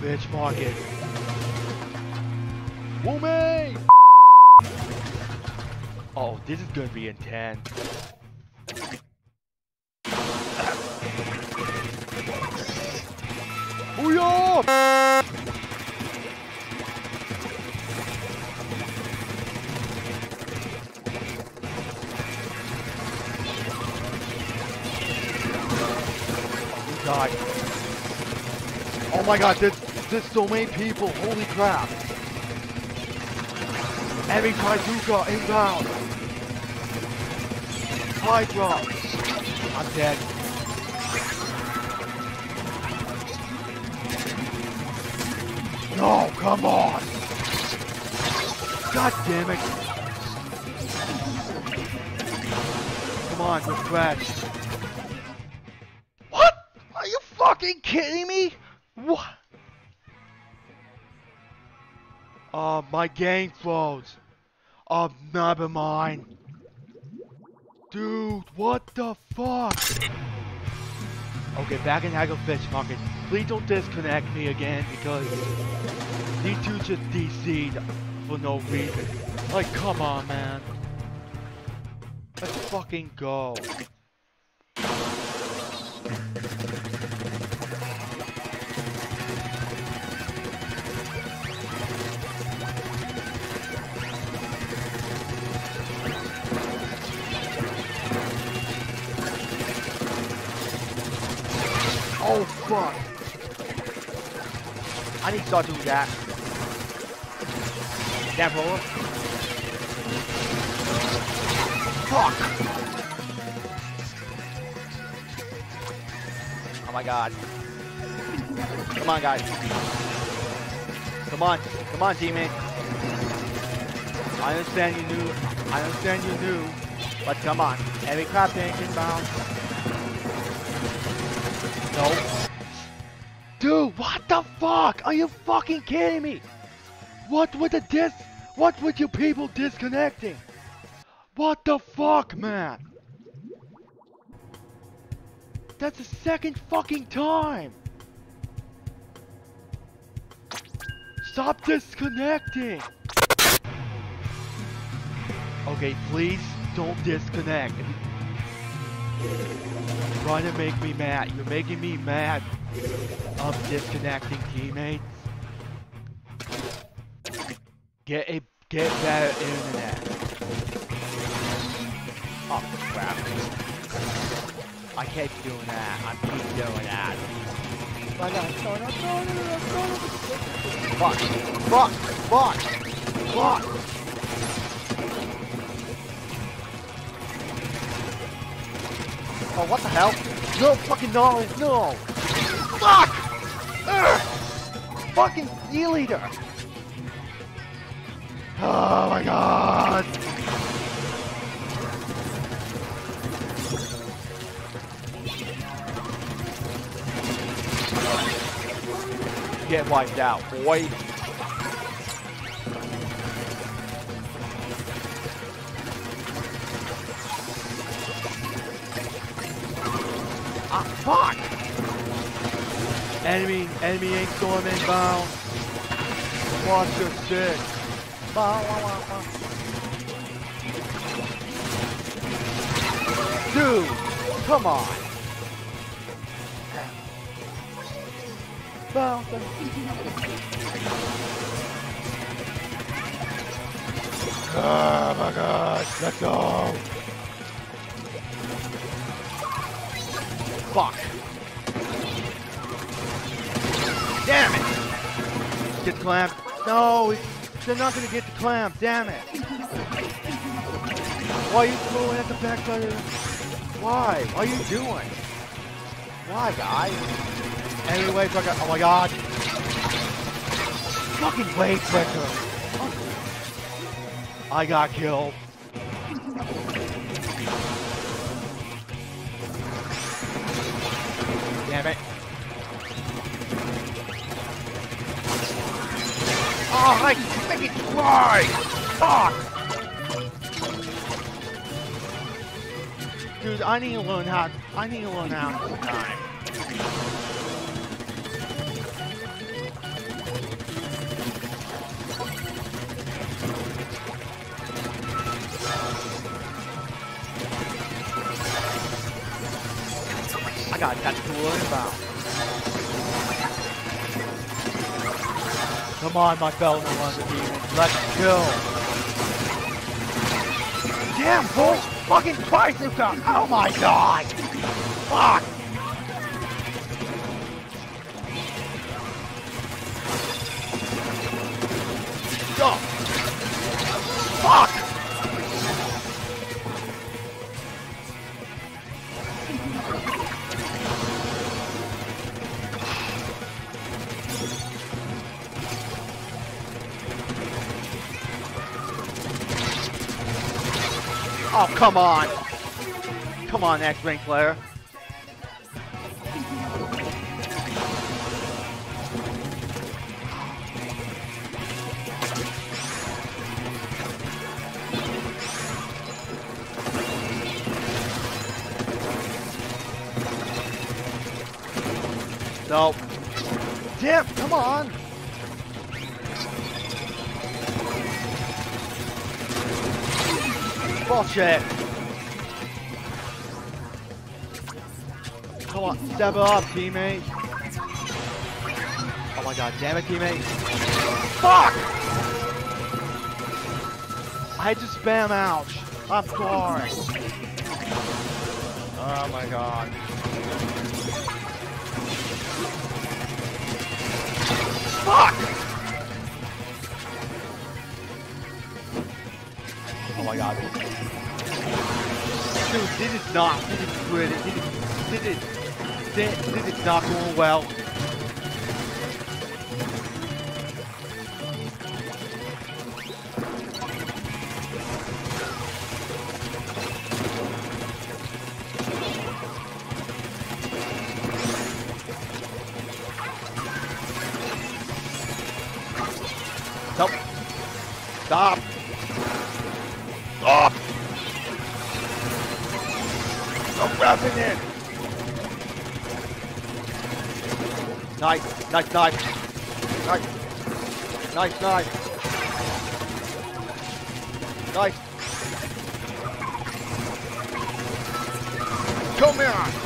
Fish Market. Woman! Oh, this is gonna be intense. Booyah! Oh god. Oh my god, there's, there's so many people, holy crap. Enemy Trizooka inbound. High drop. I'm dead. No, come on. God damn it. Come on, refresh. What? Are you fucking kidding me? What? Oh, my game froze. Oh, um, never mind. Dude, what the fuck? Okay, back in Haggle Fish Market. Please don't disconnect me again because these two just DC'd for no reason. Like, come on, man. Let's fucking go. Oh fuck! I need to start doing that. That roller. Fuck! Oh my god. Come on, guys. Come on. Come on, teammate. I understand you knew. I understand you knew. But come on. Heavy crab tank inbound. No. Dude, what the fuck? Are you fucking kidding me? What with the dis? What with you people disconnecting? What the fuck, man? That's the second fucking time. Stop disconnecting. Okay, please don't disconnect. You're trying to make me mad. You're making me mad. I'm disconnecting teammates. Get a get better internet. Oh crap. I keep doing that. I keep doing that. Fuck. Fuck. Fuck. Fuck. Oh, what the hell? No, fucking no, no! Fuck! Fucking seal eater! Oh my god! Get wiped out, boy! Fuck! Enemy, enemy ink storm inbound. Watch your shit. Bow, wow, wow, wow. Dude, come on. Bow. Oh ah, my god, let's go. Fuck. Damn it! Get the clamp. No, they're not gonna get the clamp. Damn it! Why are you throwing at the of the... Why? What are you doing? Why, guy? Anyway, fucker. Oh my god. Fucking way quicker. I got killed. Oh, I it try! Fuck! Dude, I need to learn how, I need to learn how to time. I got tactical inbound. Come on, my fellow demons. Let's go. Damn, bull! Fucking Luca! Oh my god! Fuck! Go! Fuck! Come on! Come on, X-Ring player. Nope. Damn, come on! Bullshit! Come on, step up, teammate! Oh my god, damn it, teammate! Fuck! I just spam ouch. I'm sorry. Oh my god. Fuck! My god. Dude, this is not, this is good, this is, this is, this, this is not going well. Nice, nice, nice. Nice. Nice, nice. Nice. Come here.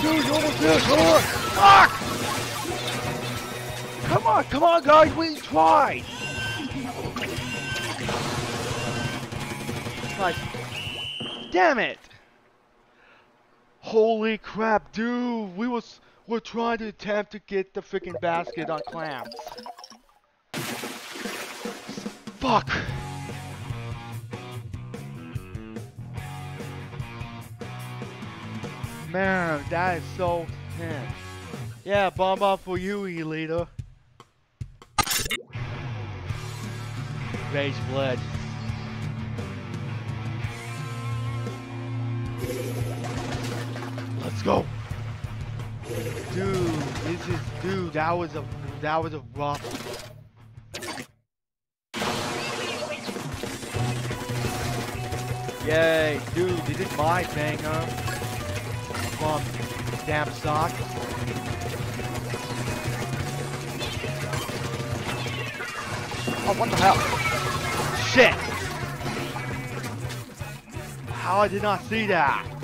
Dude, you almost did it. Come on. Fuck! Come on, come on, guys, we tried. Nice. Damn it! Holy crap, dude! We was we're trying to attempt to get the freaking basket on clamps. Fuck! Man, that is so tense. Yeah, bomb up for you, Elita. Rage blood. Let's go. Dude, this is dude, that was a that was a rough Yay, dude, this is my banger from damn sock. Oh, what the hell? Shit! How I did not see that?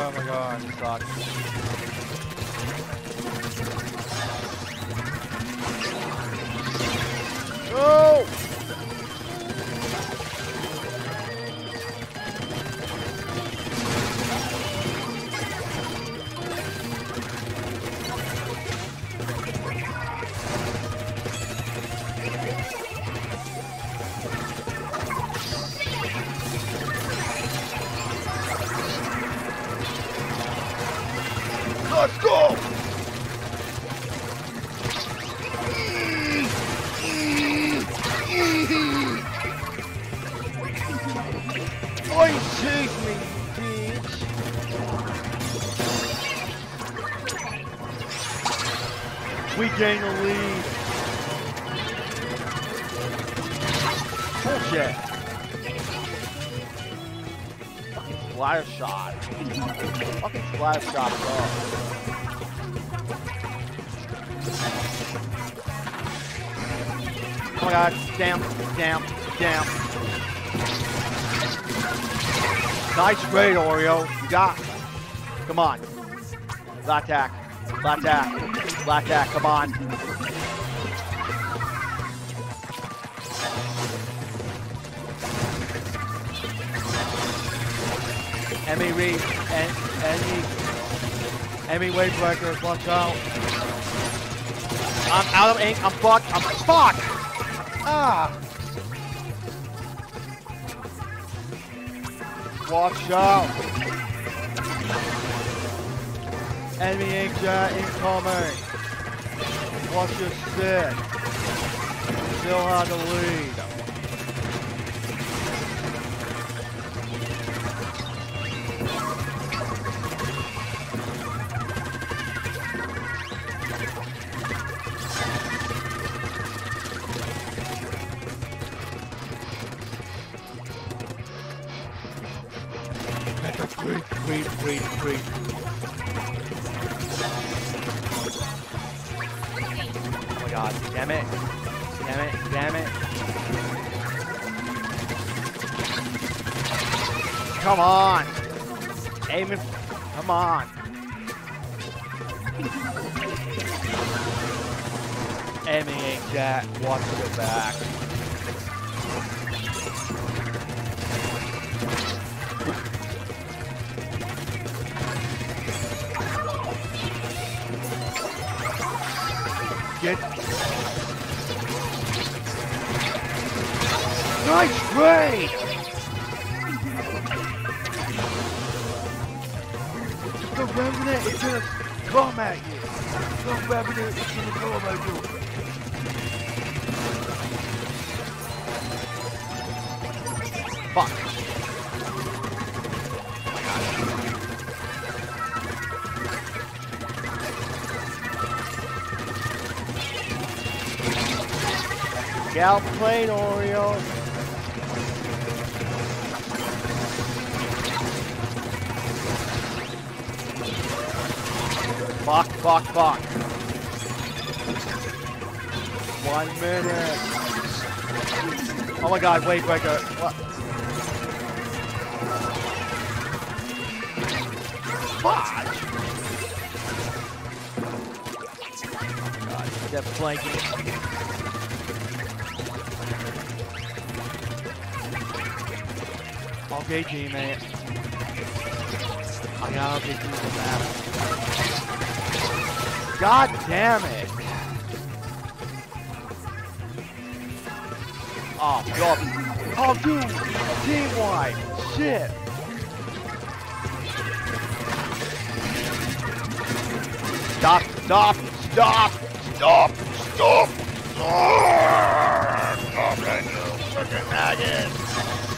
Oh my god, this sucks. No! Let's go! Boy, chase me, bitch! We gain the lead. Bullshit. Fucking Splattershot. Fucking splatter shot, bro. My god, damn, damn, damn. Nice trade, Oreo. You got. Come on. Attack. Flat attack. Come on. Emmy Reed. En Emmy. Emmy Wave Breaker. Watch out. I'm out of ink. I'm fucked. I'm fucked. Ah. Watch out. Enemy inkjet incoming. Watch your sit. Still have the lead. Come on. Aim it. Come on. Emmy ain't that. Watch your back. Get. Nice trade! Is gonna come at you. The Revenant is gonna come at you. Fuck. Gal plane, Oreo. Fuck, fuck, fuck. One minute. Oh my god, wait, wait, wait. What? Fuck! God, that flanking. Okay, teammate. I gotta get through the map. God damn it! Oh, God. Oh, dude! Team wide! Shit! Stop! Stop! Stop! Stop! Stop! Stop! Stop it, you freaking maggot!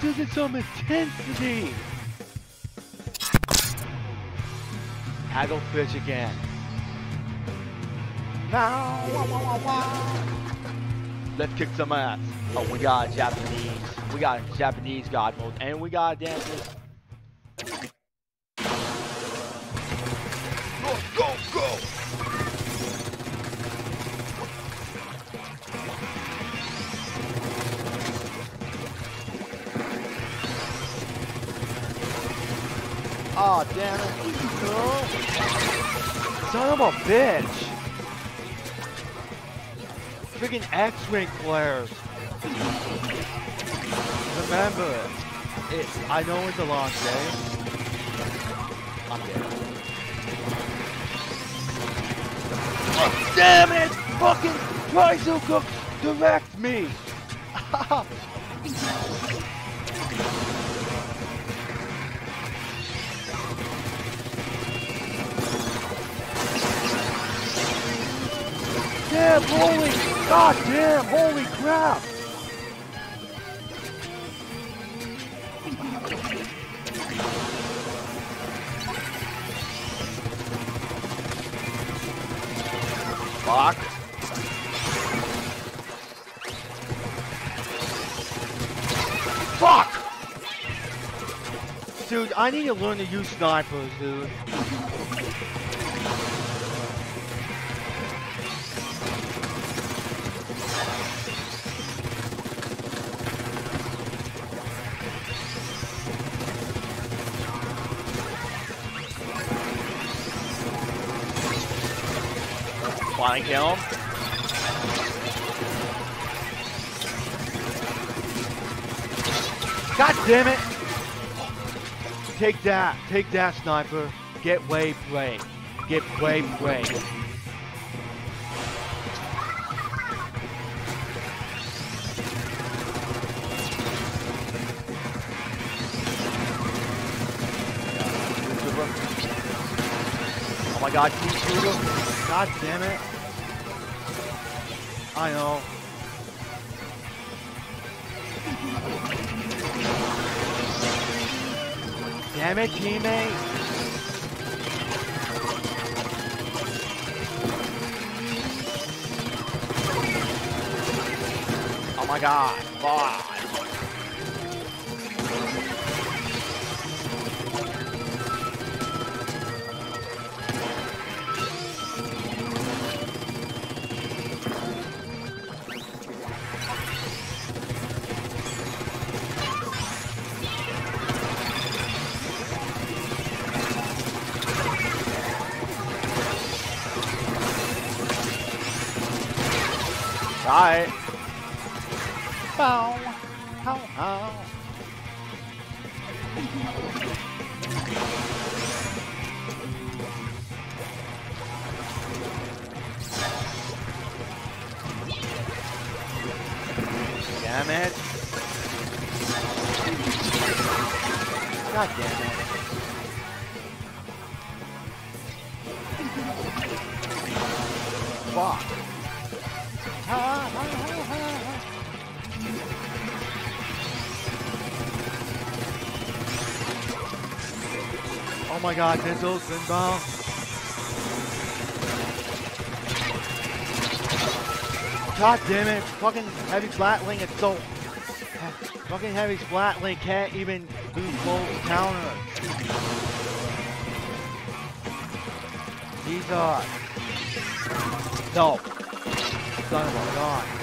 This is some intensity! Hagglefish again. Now, wah, wah, wah, wah. Let's kick some ass. Oh, we got Japanese. We got Japanese God mode, and we got dancers. A bitch! Freaking X-Wing flares. Remember, it, I know it's a long day. I'm dead. Oh, damn it! Fucking to cook direct me! damn, holy, god damn, holy crap! Fuck. Fuck! Dude, I need to learn to use snipers, dude. Flying kill him. God damn it! Take that, take that, sniper. Get way break. Get way break. Oh my god, team shooter. God damn it. I know. Damn it, teammate. Oh my god. Fuck. Alright. Bow. How, how. Damn it. God damn it. God, missiles, inbound. God damn it, fucking heavy Splatling, it's so... Fucking heavy Splatling can't even do full counter. These are... Uh, no. Son of a gun.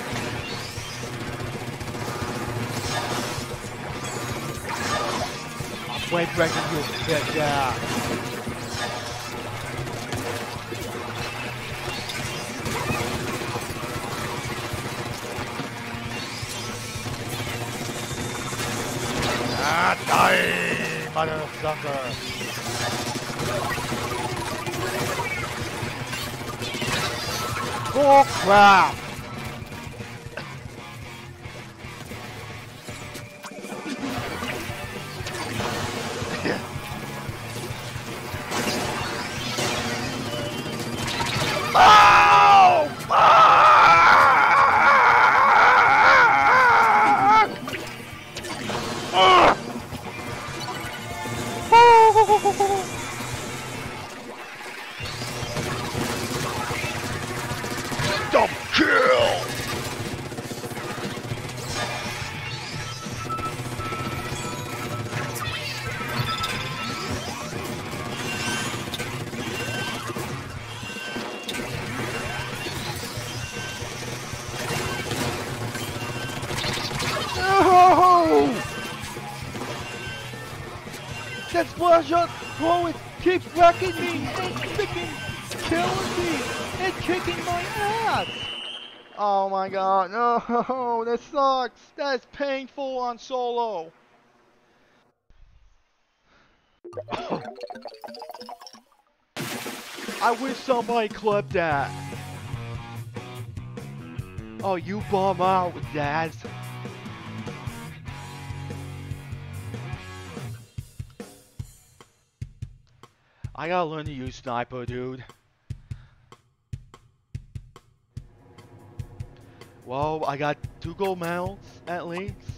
Way breaking you, bitch, yeah. Ah, die, motherfucker. Oh crap! That splash shot throwing keeps wrecking me and killing me and kicking my ass! Oh my god, no, that sucks! That's painful on solo! I wish somebody clipped that. Oh, you bomb out, Daz. I gotta learn to use sniper, dude. Well, I got two gold medals at least.